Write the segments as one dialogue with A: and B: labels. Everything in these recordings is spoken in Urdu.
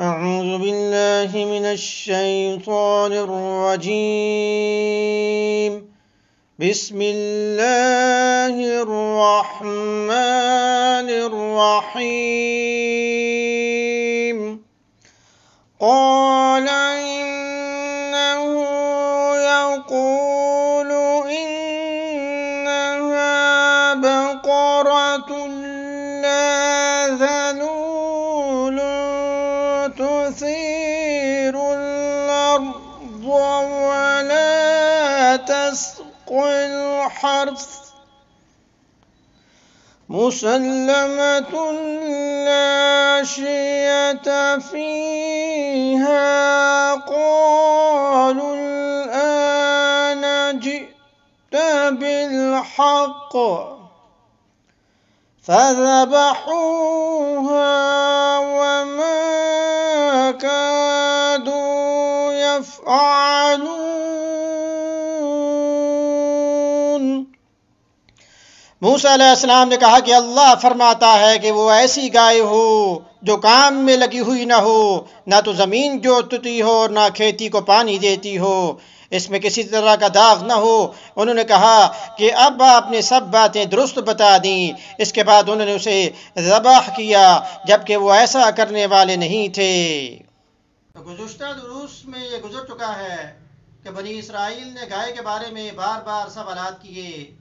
A: أعوذ بالله من الشيطان الرجيم. بسم الله الرحمن الرحيم. قال إنه يقول إنها بقرة تثير الأرض ولا تسقي الحرث مسلمة لا شية فيها قالوا الآن جئت بالحق فذبحوها وما كادوا يفعلون۔
B: موسیٰ علیہ السلام نے کہا کہ اللہ فرماتا ہے کہ وہ ایسی گائے ہو جو کام میں لگی ہوئی نہ ہو، نہ تو زمین جوتتی ہو نہ کھیتی کو پانی دیتی ہو۔ اس میں کسی طرح کا داغ نہ ہو۔ انہوں نے کہا کہ اب آپ نے سب باتیں درست بتا دیں۔ اس کے بعد انہوں نے اسے ذبح کیا جبکہ وہ ایسا کرنے والے نہیں تھے۔ گزشتہ دروس میں یہ گزر چکا ہے کہ بنی اسرائیل نے گائے کے بارے میں بار بار سوالات کیے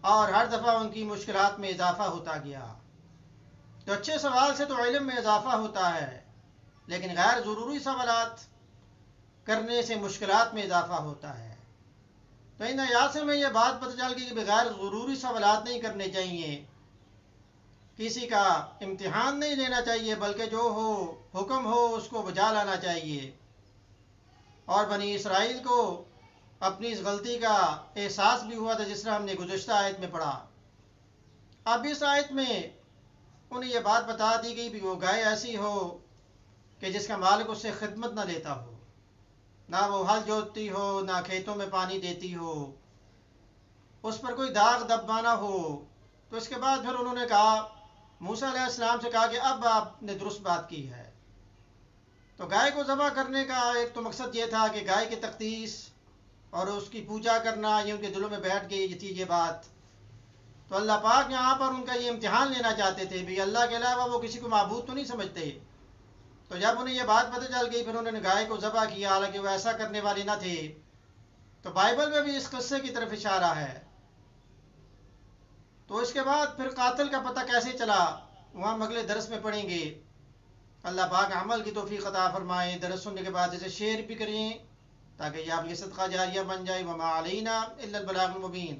B: اور ہر دفعہ ان کی مشکلات میں اضافہ ہوتا گیا۔ تو اچھے سوال سے تو علم میں اضافہ ہوتا ہے، لیکن غیر ضروری سوالات کرنے سے مشکلات میں اضافہ ہوتا ہے۔ تو ان آیات سے میں یہ بات پتہ چل گئی کہ بغیر ضروری سوالات نہیں کرنے چاہیے۔ کسی کا امتحان نہیں لینا چاہیے، بلکہ جو ہو حکم ہو اس کو بجا لانا چاہیے۔ اور بنی اسرائیل کو اپنی اس غلطی کا احساس بھی ہوا تھا جس طرح ہم نے گزشتہ آیت میں پڑھا۔ اب اس آیت میں انہیں یہ بات بتا دی گئی کہ وہ گائے ایسی ہو کہ جس کا مالک اس سے خدمت نہ لیتا ہو۔ نہ وہ ہل جوتتی ہو، نہ کھیتوں میں پانی دیتی ہو۔ اس پر کوئی داغ دبانا ہو تو اس کے بعد پھر انہوں نے کہا موسیٰ علیہ السلام سے کہا کہ اب آپ نے درست بات کی ہے۔ تو گائے کو ذبح کرنے کا ایک تو مقصد یہ تھا کہ گائے کی تقدیس اور اس کی پوجا کرنا یہ ان کے دلوں میں بیٹھ گئی تھی یہ بات۔ تو اللہ پاک یہاں پر ان کا یہ امتحان لینا چاہتے تھے بھی اللہ کے علاوہ وہ کسی کو معبود تو نہیں سمجھتے۔ تو جب انہیں یہ بات پتہ چل گئی، پھر انہوں نے گائے کو ذبح کیا، حالانکہ وہ ایسا کرنے والے نہ تھے۔ تو بائبل میں بھی اس قصے کی طرف اشارہ ہے۔ تو اس کے بعد پھر قاتل کا پتہ کیسے چلا؟ وہاں اگلے درس میں پڑھیں گے۔ اللہ پاک عمل کی توفیق عطا فرمائے۔ درس سننے کے بعد اسے شعر بھی کریں تاکہ یہ آپ کی صدقہ جاریہ بن جائے۔ وما علینا الا البلاغ المبین